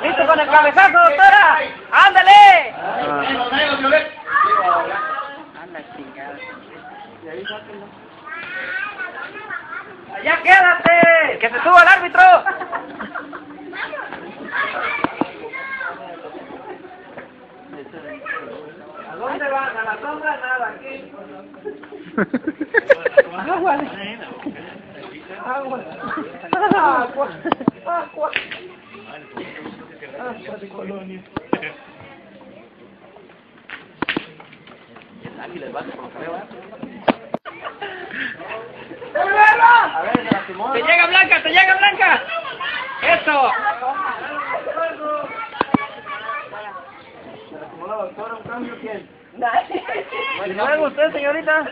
¿Listo con el cabezazo, doctora? ¡Ándale! ¡Allá quédate! ¡Que se suba el árbitro! ¿A dónde van? ¿A la sombra? Nada, aquí. Agua. Agua. Agua. Agua. Agua de colonia. ¡Te llega Blanca! ¡Te llega Blanca! ¡Eso! ¿Y luego usted, señorita?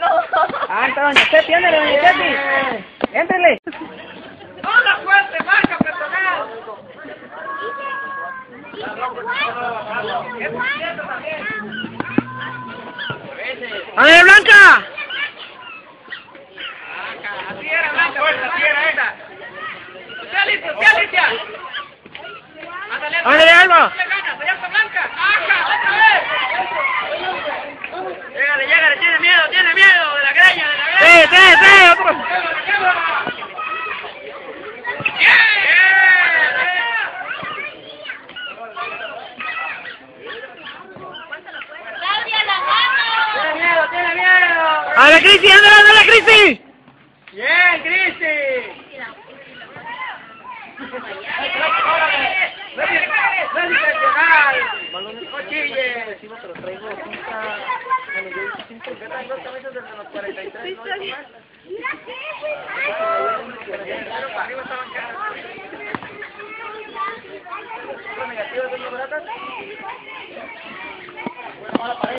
Ah, está doña Tepi, ándale, doña. ¡Ándale, Blanca! Así era, Blanca, así era esa. ¡Usted, Alicia, usted, Alicia! ¡Ándale, ¡Ándale, Alma! ¡Le ganas! ¡Allá está Blanca! ¡Aja! ¡Otra vez! Llegale, llegale, tiene miedo, tiene miedo de la greña, de la greña. ¡Sí, sí, sí! ¡Otro! Claudia la gana. ¡Tiene miedo, tiene miedo! ¡A la Cristi! ¡Ándale, ándale, Cristi! ¡Bien, Cristi! ¡No es